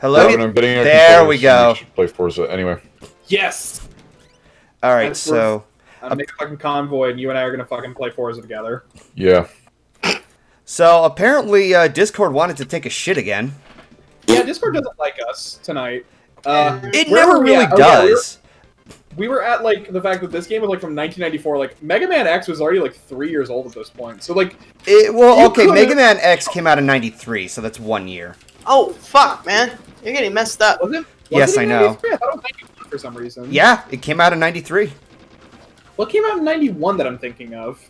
Hello. When I'm getting a There we go. you should Play Forza anyway. Yes. All right, That's so I'm make a fucking convoy, and you and I are gonna fucking play Forza together. Yeah. so apparently uh, Discord wanted to take a shit again. Yeah, Discord doesn't like us tonight. Uh, It never really at? Oh, yeah, we were- does. we were at like the fact that this game was like from 1994. Like Mega Man X was already like three years old at this point. So like, It, well, okay, Mega Man X came out in '93, so that's one year. Oh fuck, man, you're getting messed up. was it? Yes, was it I in know. 93? I thought it was 91 for some reason. Yeah, it came out in '93. What came out in 91 that I'm thinking of?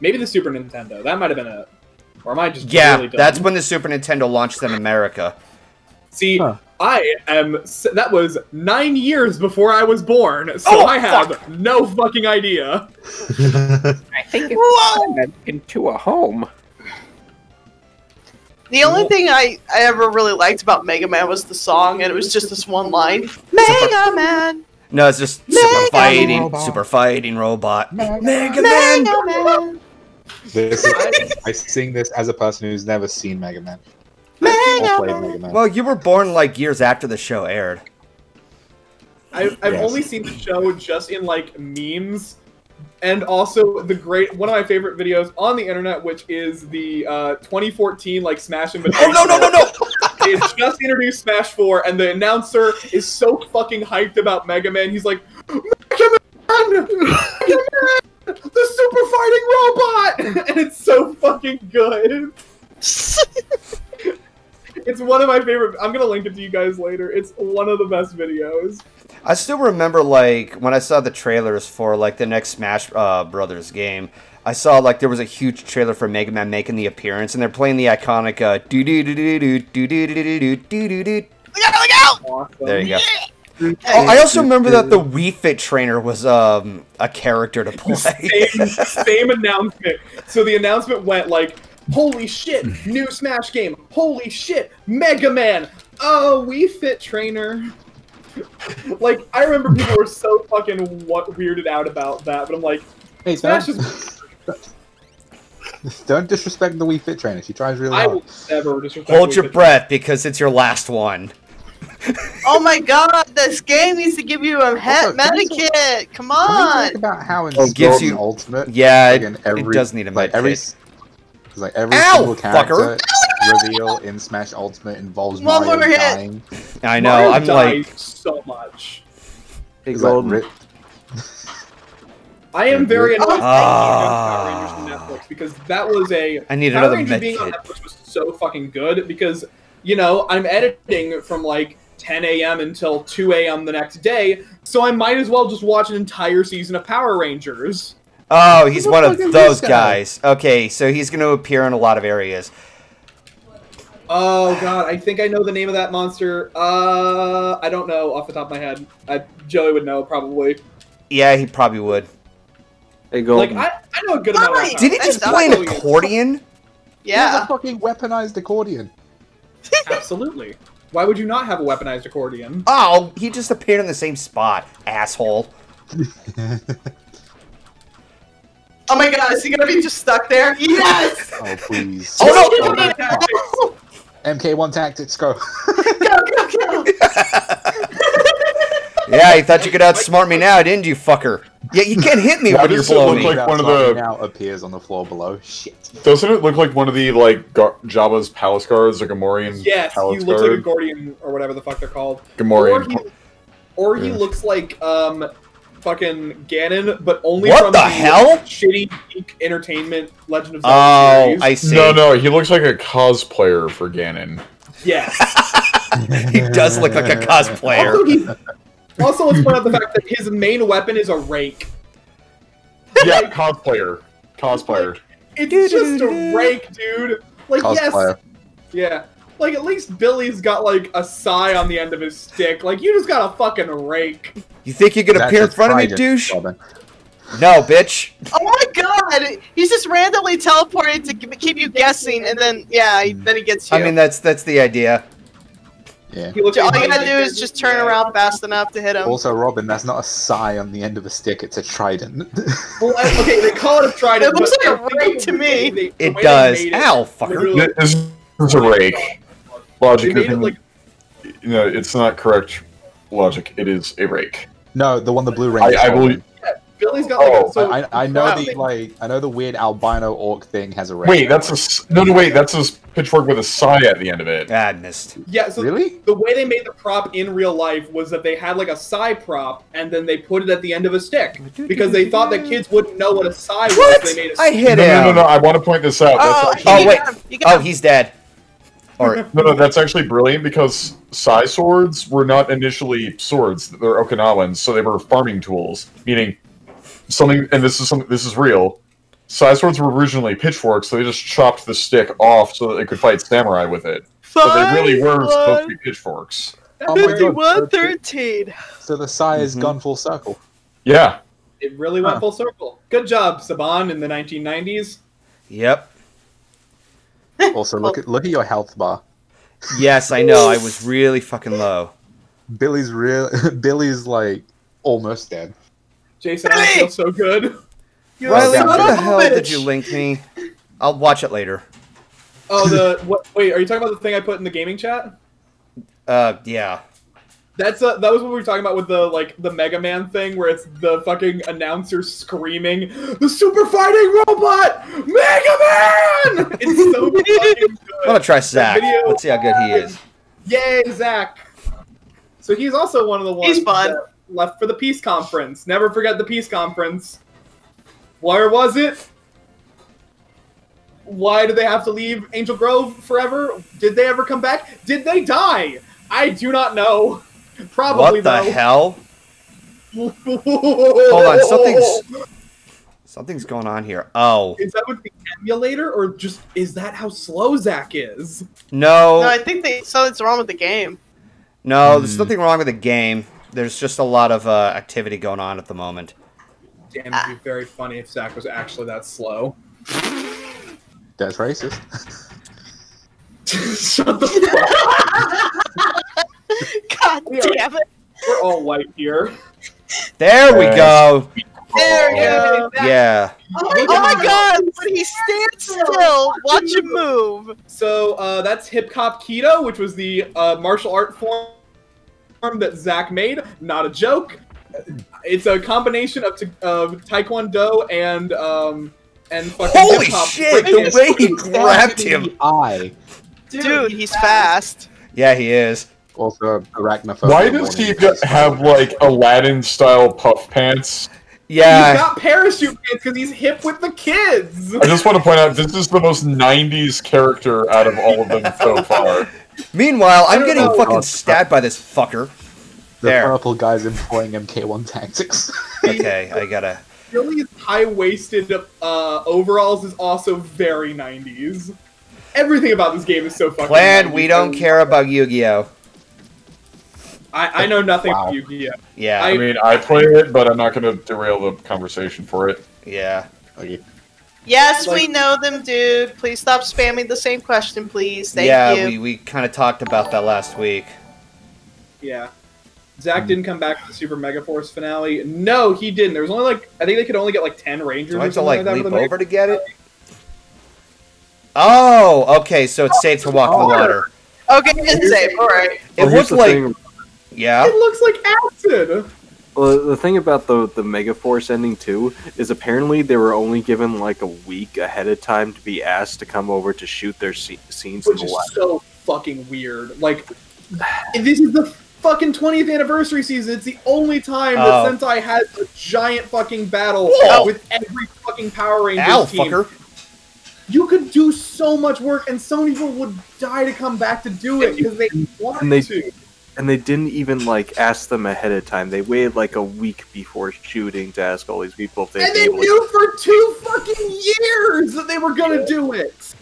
Maybe the Super Nintendo. That might have been it. Or am I just Yeah, really that's when the Super Nintendo launched in America. See, Huh. I am. That was nine years before I was born, so Oh, I have no fucking idea. I think Whoa! it's into a home. The only thing I, I ever really liked about Mega Man was the song, and it was just this one line. Mega Man! No, it's just Mega super fighting, Robot. super fighting robot. Mega Man. Mega Man! This is, I sing this as a person who's never seen Mega Man. Mega Man! Mega Man. Well, you were born like years after the show aired. I, I've Yes. only seen the show just in like memes, and also the great one of my favorite videos on the internet, which is the uh, 2014 like Smash and Oh no no no no! It's just introduced Smash 4, and the announcer is so fucking hyped about Mega Man. He's like, Mega Man! Mega Man! The super fighting robot! And it's so fucking good. It's one of my favorite. I'm gonna link it to you guys later. It's one of the best videos. I still remember like when I saw the trailers for like the next Smash uh, Brothers game. I saw like there was a huge trailer for Mega Man making the appearance, and they're playing the iconic uh, do do do do do do do do do do do do. Look out, look out! Awesome. There you go. Oh, I also remember that the Wii Fit trainer was um a character to play. same, same announcement. So the announcement went like, "Holy shit, new Smash game! Holy shit, Mega Man! Oh, Wii Fit trainer." like I remember people were so fucking what weirded out about that, but I'm like, Hey, Smash don't, is. don't disrespect the Wii Fit trainer. She tries really I hard. will never disrespect. Hold Wii your Fit breath because it's your last one. Oh my god, this game needs to give you a het Also, can we medikit! Come Can we on! talk about how in Oh, gives you- Ultimate, Yeah, like it, in it does need a like every, kit. s- like every Ow, single character fucker. reveal in Smash Ultimate involves One Mario more hit. dying. I know. Mario I'm like, so much. Big It's like rip- I am very annoyed that Ah. Power Rangers from Netflix because that was a I need Power another Rangers med being on. Netflix was so fucking good because you know I'm editing from like 10 a.m. until 2 a.m. the next day, so I might as well just watch an entire season of Power Rangers. Oh, he's one of those this guy? guys. Okay, so he's going to appear in a lot of areas. Oh god, I think I know the name of that monster. Uh, I don't know off the top of my head. I, Joey would know probably. Yeah, he probably would. Big Like. I, I know a good amount. Nice. Did he just play an how you- accordion? He has Yeah. a fucking weaponized accordion. Absolutely. Why would you not have a weaponized accordion? Oh, he just appeared in the same spot, asshole. Oh my god, is he gonna be just stuck there? Yes! Oh please. Oh, no! Oh, MK1 tactics go. Go, go, go! Yeah, you thought you could outsmart me now, didn't you, fucker? Yeah, you can't hit me Why when you're does it blowing look like one of the- now appears on the floor below. Shit. Doesn't it look like one of the like Gar- Jabba's palace guards, or a Gamorrean Yes, he palace looks like a guard? Gordian or whatever the fuck they're called. Gamorrean. Or he, or he Yeah. looks like um fucking Ganon, but only What from the hell? shitty Geek entertainment Legend of Zelda Oh, series. I see. No, no, he looks like a cosplayer for Ganon. Yes. he does look like a cosplayer. also, also, let's point out the fact that his main weapon is a rake. Yeah, cosplayer. Cosplayer. It's just a rake, dude. Like Cosplayer. yes, yeah. Like at least Billy's got like a sai on the end of his stick. Like you just got a fucking rake. You think you could That's appear in front of me, douche? Robin. No, bitch. Oh my god! He's just randomly teleported to keep you guessing, and then, yeah, he- then he gets you. I mean, that's that's the idea. Yeah. All you gotta do is just turn around fast enough to hit him. Also, Robin, that's not a sai on the end of a stick. It's a trident. Well, okay, they call it a trident. It looks like a rake to me. It does. Ow, fucker. literally- This is a rake. They Logic made it isn't like you know, it's not correct logic. It is a rake. No, the one the blue I. I stole. believe. Billy's got like Oh, a, so I, I know the like I know the weird albino orc thing has a rake. Wait, that's a s- no, no. Wait, that's a pitchfork with a sai at the end of it. Ah, I missed. yeah. So really? the way they made the prop in real life was that they had like a sai prop and then they put it at the end of a stick because they thought that kids wouldn't know what a sai was. What? They made a I hit No, him. no, no, no. I want to point this out. That's Oh, actually, Oh, wait. got him, you got Oh, he's dead. Or no, no. That's actually brilliant because sai swords were not initially swords. They're Okinawans, so they were farming tools. Meaning something, and this is something. This is real. Sai swords were originally pitchforks, so they just chopped the stick off so that they could fight samurai with it. So they really were supposed to be pitchforks. Oh my god. 51 13. So the Sai has Mhm. gone full circle. Yeah. It really went Huh. full circle. Good job, Saban, in the 1990s. yep. Also, look at look at your health bar. Yes, I know. I was really fucking low. Billy's real. Billy's like almost dead. Jason, I feel so good. You're Riley, son what the a hell did you link me? I'll watch it later. Oh, the what? Wait, are you talking about the thing I put in the gaming chat? Uh, yeah. That's uh, that was what we were talking about with the like the Mega Man thing, where it's the fucking announcer screaming, "The super fighting robot, Mega Man!" It's so fucking I'm gonna try Zach. Let's see how good he is. Yay, Zach! So he's also one of the ones that left for the peace conference. Never forget the peace conference. Where was it? Why did they have to leave Angel Grove forever? Did they ever come back? Did they die? I do not know. Probably What the though. hell? Hold Hold on, something's something's going on here. Oh Is that with the emulator, or just is that how slow Zach is? No, no, I think they something's wrong with the game. no. There's Hmm. nothing wrong with the game. There's just a lot of uh, activity going on at the moment. Damn, it'd be very funny if Zach was actually that slow. That's racist. Shut the fuck. God We are- damn it. We're all white here. There we Yes. go. There you Yeah. go. Yeah. Oh my god, when he stands still, watch him move. So uh, that's Hip Hop Kido, which was the uh, martial art form that Zach made. Not a joke. It's a combination of, t- of Taekwondo and um, and fucking Holy hip-hop. shit! The way he grabbed him. Eye. Dude, he's fast. Yeah, he is. Also, arachnophobia. Why does he warning. have like Aladdin style puff pants? Yeah, He's got parachute pants because he's hip with the kids. I just want to point out this is the most '90s character out of all of them so far. Meanwhile, I'm getting know. fucking God. stabbed by this fucker. The There. purple guy's employing MK1 tactics. Okay, I gotta. Billy's high-waisted uh, overalls is also very 90s. Everything about this game is so fucking. Plan, 90s. we don't care about Yu-Gi-Oh. I, I know nothing Wow. about Yu-Gi-Oh. Yeah, I mean, I play it, but I'm not going to derail the conversation for it. yeah. Okay. Yes, we know them, dude. Please stop spamming the same question, please. Thank yeah, you. we, we kind of talked about that last week. Yeah. Zach didn't come back to the Super Mega Force finale. No, he didn't. There was only like I think they could only get like ten Rangers. Do I have to something like that leap for Mega- over to get it? Oh, okay. So it's oh, safe to walk in the water. Oh, okay, it's safe. All right. It Well, here's looked like, thing. Yeah. It looks like acid. Well, the thing about the the Mega Force ending too is apparently they were only given like a week ahead of time to be asked to come over to shoot their sce- scenes in which the is lab. so fucking weird. Like, this is the fucking 20th anniversary season. It's the only time that Oh. Sentai has a giant fucking battle Whoa. with every fucking Power Rangers Ow, team. fucker. You could do so much work, and so many people would die to come back to do it because they want And they- to. And they didn't even like ask them ahead of time. They waited like a week before shooting to ask all these people if they'd And be they able to- knew for two fucking years that they were gonna do it.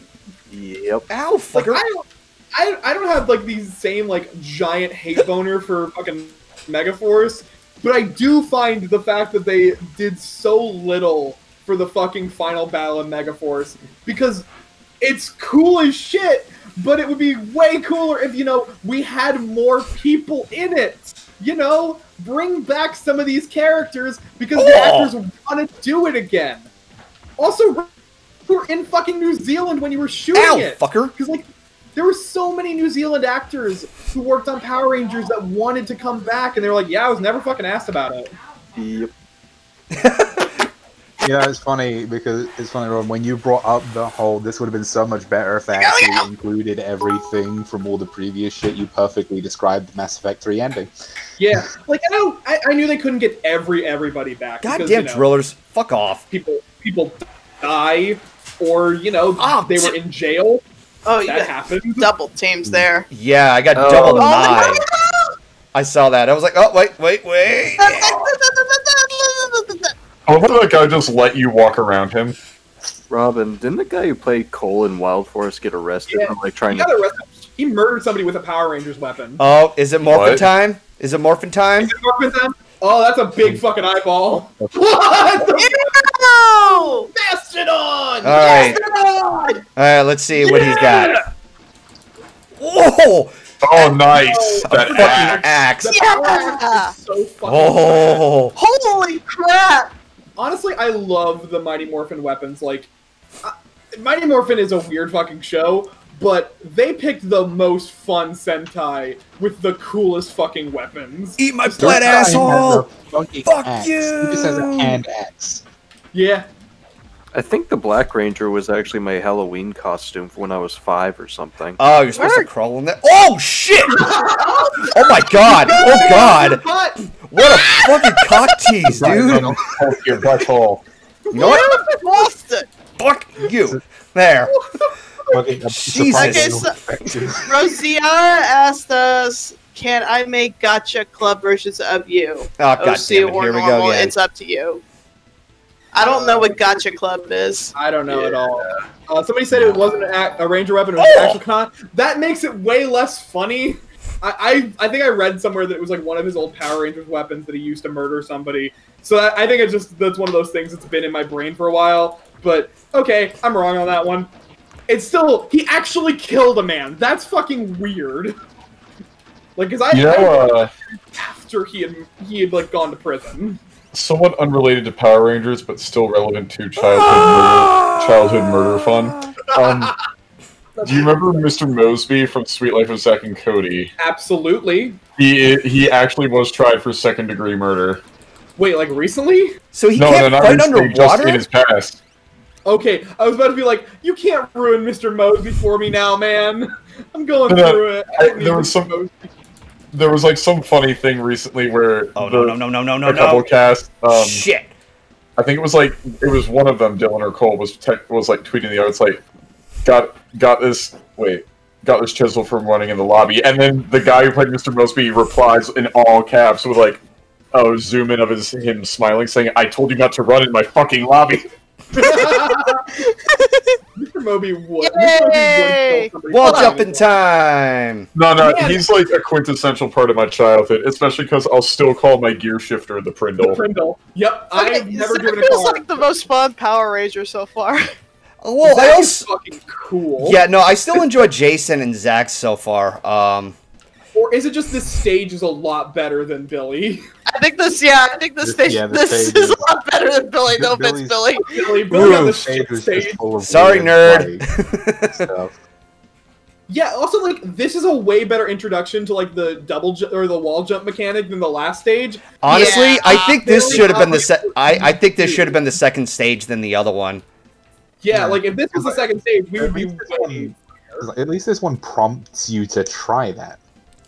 Yep. Ow, Like fucker. I don't, I, I don't have like these same like giant hate boner for fucking Megaforce, but I do find the fact that they did so little for the fucking final battle in Megaforce because it's cool as shit, but it would be way cooler if you know we had more people in it. You know, bring back some of these characters because the Oh. actors want to do it again. Also, you were in fucking New Zealand when you were shooting Ow, it. fucker. Because like There were so many New Zealand actors who worked on Power Rangers that wanted to come back, and they were like, "Yeah, I was never fucking asked about it." Yep. You know, it's funny because it's funny, Ron, when you brought up the whole this would have been so much better if they actually included everything from all the previous shit, you perfectly described the Mass Effect 3 ending. Yeah, like I know, I, I knew they couldn't get every everybody back. because, Goddamn you know, drillers, fuck off. People people die, or you know, Ah, they were in jail. Oh, you That got happened. double teams there. Yeah, I got Oh. double Oh my nine. I saw that. I was like, oh wait, wait, wait. I love how that guy just let you walk around him. Robin, didn't the guy who played Cole in Wild Force get arrested Yeah. for like He trying got to? arrested. He murdered somebody with a Power Rangers weapon. Oh, is it morphin What? time? Is it morphin time? Is it Morphin time? Oh, that's a big fucking eyeball. What? The No! Mastodon! All right, all right. Let's see what he's got. Whoa! Oh, nice! Oh, that Fucking axe. axe. Yeah! Is so fucking Oh, Holy crap! Honestly, I love the Mighty Morphin weapons. Like, uh, Mighty Morphin is a weird fucking show, but they picked the most fun Sentai with the coolest fucking weapons. eat my This blood, guy asshole! Fuck axe. He just has a you. hand axe. Yeah, I think the Black Ranger was actually my Halloween costume when I was five or something. Oh, you're supposed Word. to crawl in there. Oh shit! Oh my god! Oh god! But What a fucking cock tease, dude! Your black hole. You know what? Lost it! Fuck you. There. Fucking Jesus. Okay, so- effective. Asked us, can I make Gacha Club versions of you? Oh god OC damn it! or Here we go again. it's up to you. I don't know what Gacha Club is. I don't know at all. Uh, somebody said it wasn't an ac- a ranger weapon; it was Oh! an actual con. That makes it way less funny. I, I I think I read somewhere that it was like one of his old Power Rangers weapons that he used to murder somebody. So I, I think it's just that's one of those things that's been in my brain for a while. But okay, I'm wrong on that one. It's still he actually killed a man. That's fucking weird. Like, cause I You know, uh, after he had he had like gone to prison. somewhat unrelated to Power Rangers, but still relevant to childhood murder, childhood murder fun. Um, do you remember Mr. Moseby from Suite Life of Zack and Cody? Absolutely. He he actually was tried for second degree murder. Wait, like recently? So he no, no, can't not fight recently, just underwater? in his past. Okay, I was about to be like, you can't ruin Mr. Moseby for me now, man. I'm going No, no, through it. I- there was some- Moseby. There was like some funny thing recently where Oh the, no no no no no a no couple no! cast. Um, Shit! I think it was like it was one of them, Dylan or Cole, was tech was like tweeting the other. It's like got got this wait got this chisel from running in the lobby, and then the guy who played Mr. Moseby replies in all caps with like oh zoom in of his him smiling, saying, "I told you not to run in my fucking lobby." Mr. Moby would. Yay! Mr. Moby would. Wall jumping time. No, no, Man. he's like a quintessential part of my childhood, especially because I'll still call my gear shifter the The Prindle. Prindle. Yep, Okay, I've never Zach driven a feels car. like the most fun Power Ranger so far. Well, I That is also fucking cool. yeah no, I still enjoy Jason and Zach so far. Um, Or is it just this stage is a lot better than Billy? I think this, yeah, I think this This- stage, yeah, the this stage is is- a lot better than Billy. No offense, Billy's- Billy. Billy, Billy on the Stage was just stage. Sorry, nerd. Yeah, also like this is a way better introduction to like the double ju- or the wall jump mechanic than the last stage. honestly, Yeah, I think this should have been the Bob se- I I think this should have been the second stage than the other one. Yeah, Yeah. like if this was the second stage, we would be. least, at least this one prompts you to try that.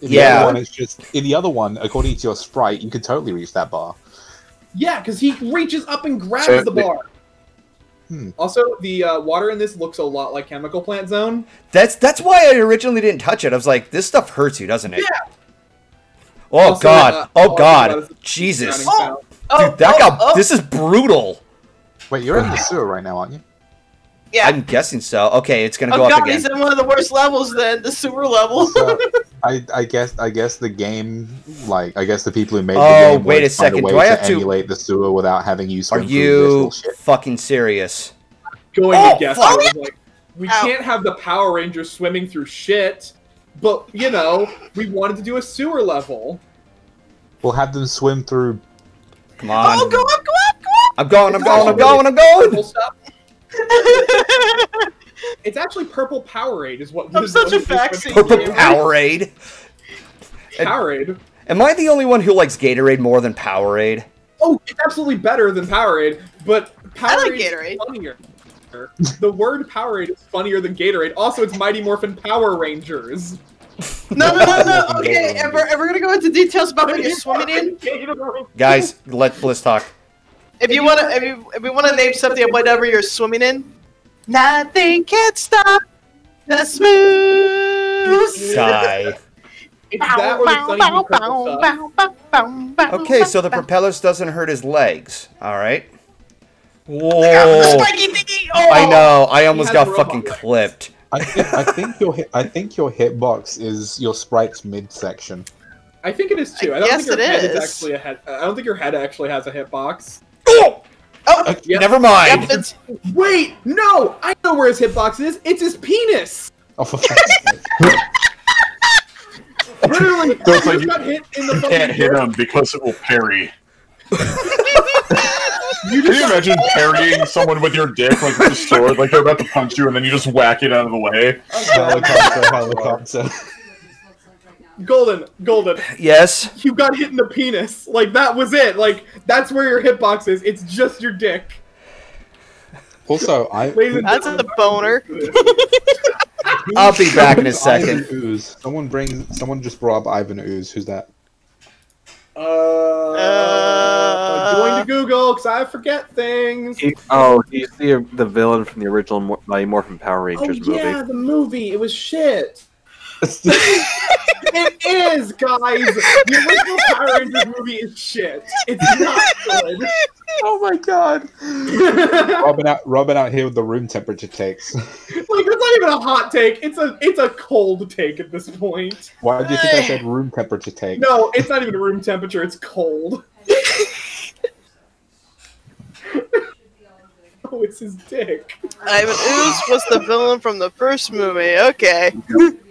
In Yeah. The other one, it's just in the other one, according to your sprite, you can totally reach that bar. Yeah, because he reaches up and grabs So the the- bar. Hmm. Also, the uh, water in this looks a lot like Chemical Plant Zone. That's that's why I originally didn't touch it. I was like, this stuff hurts you, doesn't it? Yeah. Oh Also, god. uh, oh god. Jesus. Drowning Oh, Dude, that oh, got oh, this is brutal. Wait, you're in the sewer right now, aren't you? Yeah. I'm guessing so. Okay, it's gonna oh, go Oh up god, again. he's in one of the worst levels then, the sewer level. So, I, I guess I guess the game, like I guess the people who made the Oh, game wait a to find second. way Do I have to- emulate the sewer without having you Are you fucking serious? Going Oh, to guess, fuck. I was like, we Ow. can't have the Power Rangers swimming through shit. But you know, we wanted to do a sewer level. We'll have them swim through. Come on. oh, go up, go up, go up. I'm going, I'm going, I'm going, I'm going. Stop. It's actually purple Powerade is what. I'm is such a it is when backseat it- Purple gamer. Powerade. Powerade. Am I the only one who likes Gatorade more than Powerade? Oh, it's absolutely better than Powerade, but I like Powerade Gatorade. is funnier. The word Powerade is funnier than Gatorade. Also, it's Mighty Morphin Power Rangers. No, no, no, no. Okay, and we're, and we're gonna go into details about what you're swimming in. Guys, let let's talk. If you wanna, if you, if we wanna name something of whatever you're swimming in, nothing can stop the smooth. Sigh. It's that or the Sunny D Purple stuff. Okay, so the propellers doesn't hurt his legs. All right. Whoa! Oh. I know. I almost got fucking legs. clipped. I think, I think your hit, I think your hitbox is your sprite's midsection. I think it is too. I, I don't guess think your it head is. is. actually a head. I don't think your head actually has a hitbox. Oh! Oh, Yep. Never mind. yep, Wait, no! I know where his hitbox is. It's his penis. Oh, for fuck's sake. Literally, So it's he like you- got hit in the You fucking can't hit him because it will parry. you Can you imagine parrying someone with your dick like with a sword, like they're about to punch you, and then you just whack it out of the way? Oh, helicopter, helicopter. Golden, golden. Yes. You got hit in the penis. Like that was it. Like that's where your hitbox is. It's just your dick. Also, I. That's a gentlemen, boner. I'll be back in a who's Ivan second. Ooze? Someone brings. Someone just brought up Ivan Ooze. Who's that? Uh, Uh. going to Google because I forget things. He, oh, he's the the villain from the original Mor- Mighty Morphin Power Oh Rangers movie. yeah, the movie. It was shit. It is, guys. The original Power Rangers movie is shit. It's not good. oh my god! like Robin out, Robin out here with the room temperature takes. Like that's not even a hot take. It's a it's a cold take at this point. Why do you think I said room temperature take? No, it's not even room temperature. It's cold. oh, it's his dick. Ivan Ooze was the villain from the first movie. Okay. 'Cause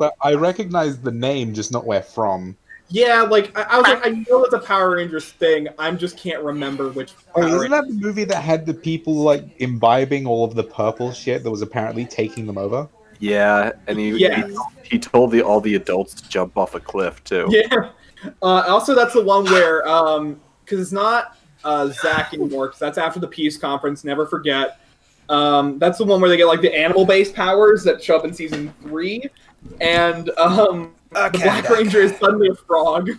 I, I recognize the name, just not where from. Yeah, like I, I was like, I know it's a Power Rangers thing. I am just can't remember which. Oh, Power isn't that the movie that had the people like imbibing all of the purple shit that was apparently taking them over? Yeah, and he, Yes. he he told the all the adults to jump off a cliff too. Yeah. Uh, also, that's the one where, um, because it's not uh, Zach anymore, 'cause that's after the peace conference. Never forget. Um, that's the one where they get like the animal-based powers that show up in season three, and um, the Black back. Ranger is suddenly a frog.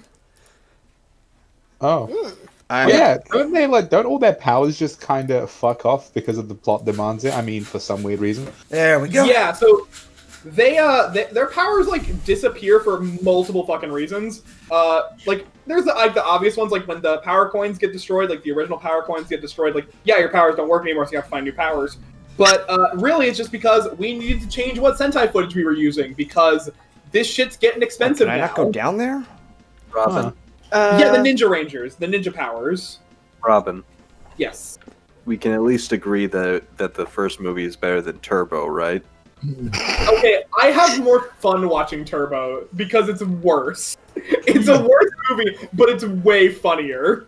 Oh, I'm, yeah. Don't they like? Don't all their powers just kind of fuck off because of the plot demands it? I mean, for some weird reason. There we go. Yeah, so they uh they, their powers like disappear for multiple fucking reasons. Uh like there's the, like the obvious ones like when the power coins get destroyed, like the original power coins get destroyed, like yeah, your powers don't work anymore, so you have to find new powers. But uh really it's just because we needed to change what Sentai footage we were using because this shit's getting expensive Can I now. not go down there? Robin, Huh. Uh, Yeah, the Ninja Rangers, the ninja powers. Robin, Yes. we can at least agree that that the first movie is better than Turbo, right? Okay, I have more fun watching Turbo because it's worse. It's a worse movie, but it's way funnier.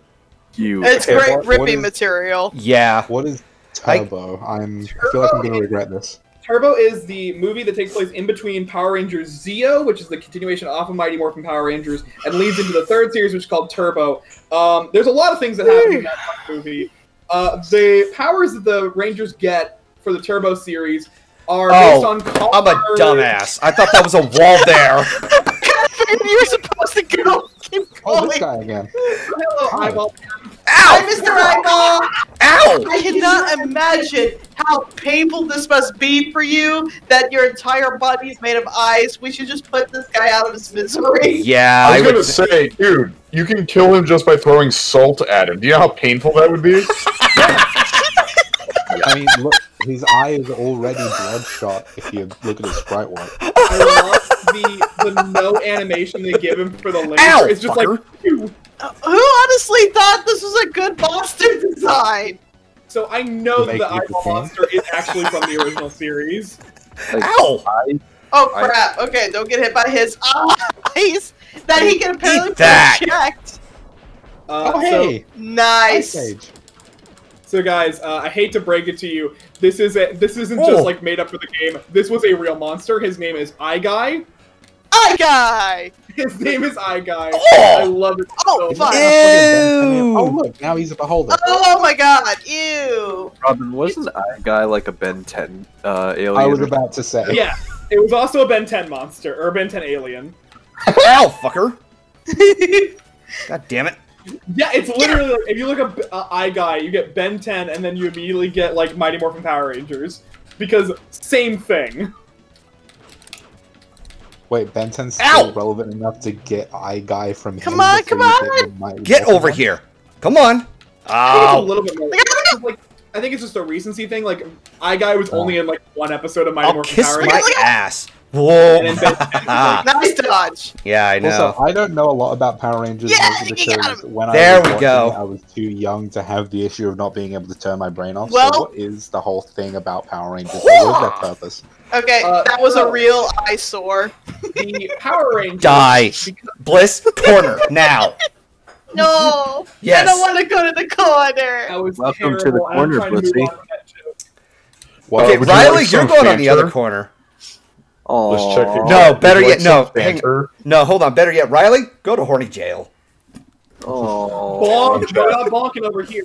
You It's Okay, great what- what ripping is- material. Yeah. What is Turbo? I'm. I feel like I'm gonna regret this. Turbo is the movie that takes place in between Power Rangers Zeo, which is the continuation off of Mighty Morphin Power Rangers, and leads into the third series, which is called Turbo. Um, there's a lot of things that happen in that movie. Uh, the powers that the Rangers get for the Turbo series are based Oh, on. I'm a dumbass. I thought that was a wall there. You're supposed to go. Keep Oh, this guy again. Hello, Hi. eyeball. Hi, Mr. Eyeball. Ow! I cannot imagine how painful this must be for you. That your entire body is made of eyes. We should just put this guy out of his misery. Yeah, I I was gonna would. say, dude, you can kill him just by throwing salt at him. Do you know how painful that would be? I mean, look, his eye is already bloodshot. If you look at his sprite work. I love the the no animation they give him for the laser. Ow, it's just fucker. like. phew. Uh, Who honestly thought this was a good monster design? So I know that Make the you eyeball pretend. monster is actually from the original series. like, Ow! I, Oh I- crap! Okay, don't get hit by his eyes. That he can apparently Eat that. project. Uh, Oh so- hey, Ice Nice. Age. So guys, uh, I hate to break it to you. This is a, this isn't Oh. just like made up for the game. This was a real monster. His name is Eye Guy. Eye guy. His name is Eye Guy. Oh! I love it Oh, so fuck. much. Ew. Oh look, now he's a beholder. Oh my god. Ew. Robin, wasn't Eye Guy like a Ben 10 uh, alien? I was about to say. Yeah, it was also a Ben 10 monster or a Ben 10 alien. Ow, fucker! God damn it! Yeah, it's literally like if you look up uh, Eye Guy, you get Ben 10, and then you immediately get like Mighty Morphin Power Rangers because same thing. Wait, Ben 10's Ow! still relevant enough to get Eye Guy from Come him on, come on! the Mighty Get over here! Come on! I think it's a little bit more. Like, I think it's just a recency thing. Like, Eye Guy was only in like one episode of Mighty I'll Morphin kiss Power my ass. Whoa! And then Ben 10 was nice dodge. yeah, I know. Also, I don't know a lot about Power Rangers Yeah, mostly you got because when There I was we go. it, I was too young to have the issue of not being able to turn my brain off. Well- so what is the whole thing about Power Rangers? What was their purpose? Okay, Uh, that was a real eyesore. the Power Rangers. Die. Bliss corner now. No. I don't want to go to the corner. That was Welcome to the terrible, and I'm corner, trying to move Blissey. on from that joke. What, Okay, would you Riley, like you're some going on the other corner. Let's check it. No, Would better yet- no, hang- No, hold on. Better yet, Riley, go to horny jail. Oh. Bonk, we're not bonking over here.